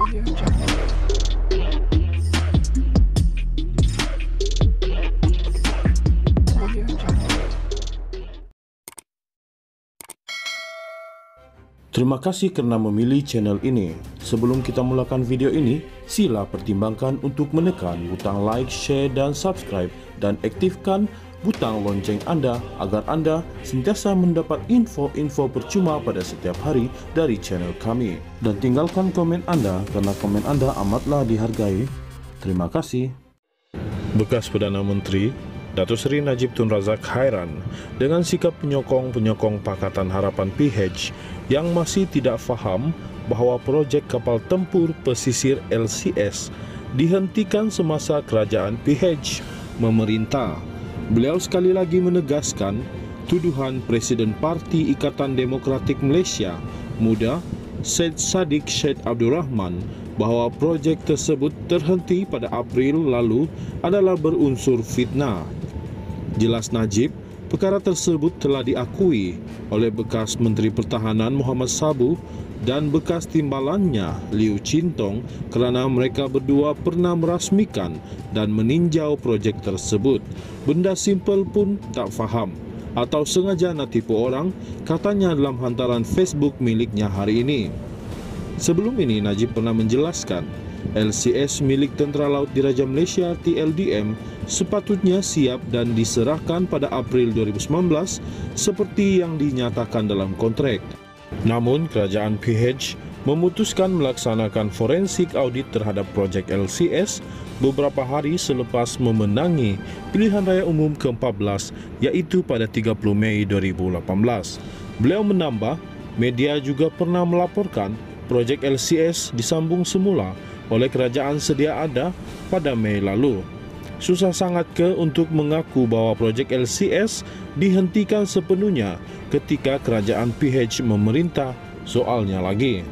Terima kasih kerana memilih channel ini. Sebelum kita mulakan video ini, sila pertimbangkan untuk menekan butang like, share dan subscribe dan aktifkan butang lonceng anda agar anda sentiasa mendapat info-info percuma pada setiap hari dari channel kami. Dan tinggalkan komen anda kerana komen anda amatlah dihargai. Terima kasih. Bekas Perdana Menteri Datuk Seri Najib Tun Razak hairan dengan sikap penyokong-penyokong Pakatan Harapan PH yang masih tidak faham bahawa projek kapal tempur pesisir LCS dihentikan semasa kerajaan PH memerintah. Beliau sekali lagi menegaskan tuduhan Presiden Parti Ikatan Demokratik Malaysia Muda Syed Saddiq Syed Abdul Rahman bahawa projek tersebut terhenti pada April lalu adalah berunsur fitnah. Jelas Najib, perkara tersebut telah diakui oleh bekas Menteri Pertahanan Muhammad Sabu dan bekas timbalannya Liu Chintong kerana mereka berdua pernah merasmikan dan meninjau projek tersebut. Benda simpel pun tak faham atau sengaja nak tipu orang, katanya dalam hantaran Facebook miliknya hari ini. Sebelum ini Najib pernah menjelaskan LCS milik Tentera Laut Diraja Malaysia TLDM sepatutnya siap dan diserahkan pada April 2019 seperti yang dinyatakan dalam kontrak. Namun kerajaan PH memutuskan melaksanakan forensik audit terhadap projek LCS beberapa hari selepas memenangi pilihan raya umum ke-14 iaitu pada 30 Mei 2018. Beliau menambah, media juga pernah melaporkan projek LCS disambung semula oleh kerajaan sedia ada pada Mei lalu. Susah sangat ke untuk mengaku bahawa projek LCS dihentikan sepenuhnya ketika kerajaan PH memerintah soalnya lagi.